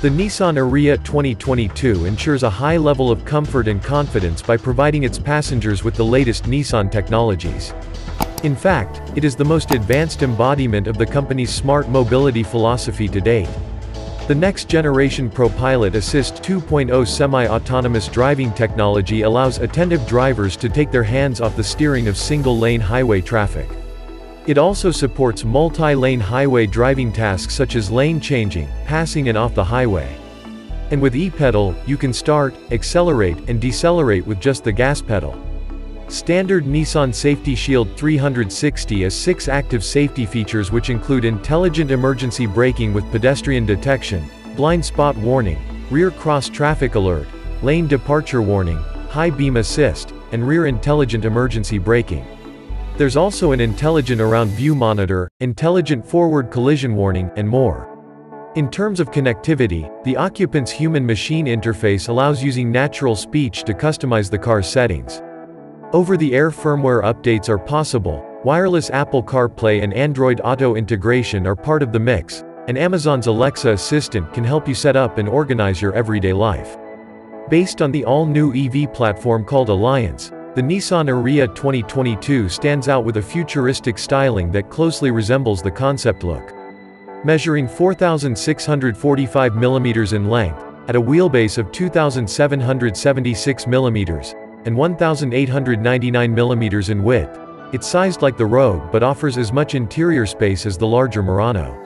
The Nissan Ariya 2022 ensures a high level of comfort and confidence by providing its passengers with the latest Nissan technologies. In fact, it is the most advanced embodiment of the company's smart mobility philosophy to date. The next-generation ProPilot Assist 2.0 semi-autonomous driving technology allows attentive drivers to take their hands off the steering of single-lane highway traffic. It also supports multi-lane highway driving tasks such as lane changing, passing and off the highway. And with e-pedal, you can start, accelerate, and decelerate with just the gas pedal. Standard Nissan Safety Shield 360 has six active safety features which include intelligent emergency braking with pedestrian detection, blind spot warning, rear cross traffic alert, lane departure warning, high beam assist, and rear intelligent emergency braking. There's also an intelligent around view monitor, intelligent forward collision warning, and more. In terms of connectivity, the occupant's human-machine interface allows using natural speech to customize the car's settings. Over-the-air firmware updates are possible, wireless Apple CarPlay and Android Auto integration are part of the mix, and Amazon's Alexa assistant can help you set up and organize your everyday life. Based on the all-new EV platform called Alliance, the Nissan Ariya 2022 stands out with a futuristic styling that closely resembles the concept look. Measuring 4,645 mm in length, at a wheelbase of 2,776 mm, and 1,899 mm in width, it's sized like the Rogue but offers as much interior space as the larger Murano.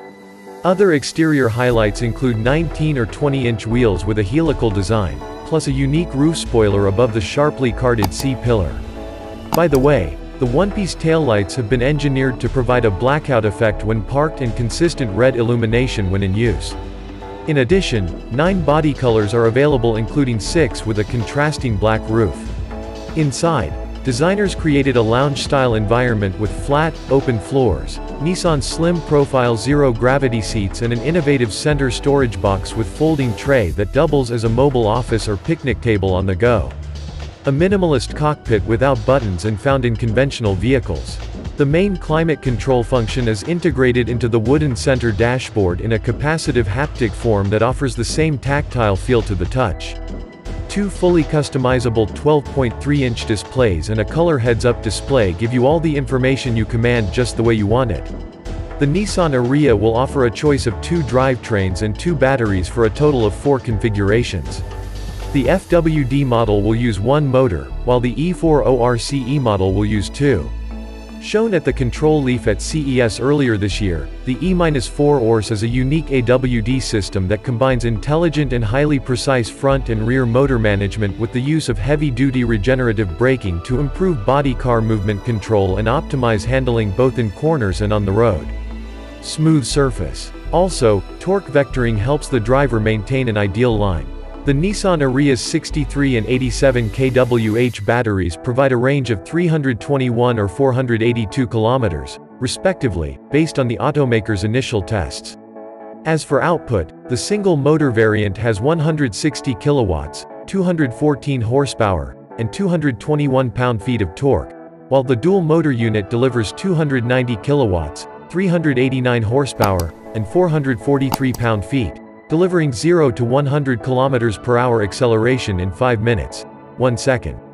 Other exterior highlights include 19 or 20-inch wheels with a helical design, plus a unique roof spoiler above the sharply carded C-pillar. By the way, the one-piece taillights have been engineered to provide a blackout effect when parked and consistent red illumination when in use. In addition, nine body colors are available including six with a contrasting black roof. Inside, Designers created a lounge-style environment with flat, open floors, Nissan's slim profile zero-gravity seats and an innovative center storage box with folding tray that doubles as a mobile office or picnic table on the go. A minimalist cockpit without buttons and found in conventional vehicles. The main climate control function is integrated into the wooden center dashboard in a capacitive haptic form that offers the same tactile feel to the touch. Two fully customizable 12.3-inch displays and a color heads-up display give you all the information you command just the way you want it. The Nissan Ariya will offer a choice of two drivetrains and two batteries for a total of four configurations. The FWD model will use one motor, while the E4ORCE model will use two. Shown at the control leaf at CES earlier this year, the E-4 ORS is a unique AWD system that combines intelligent and highly precise front and rear motor management with the use of heavy-duty regenerative braking to improve body car movement control and optimize handling both in corners and on the road. Smooth surface. Also, torque vectoring helps the driver maintain an ideal line. The Nissan Ariya's 63 and 87 kWh batteries provide a range of 321 or 482 kilometers, respectively, based on the automaker's initial tests. As for output, the single-motor variant has 160 kilowatts, 214 horsepower, and 221 pound-feet of torque, while the dual-motor unit delivers 290 kilowatts, 389 horsepower, and 443 pound-feet delivering 0 to 100 km per hour acceleration in 5 minutes. 1 second.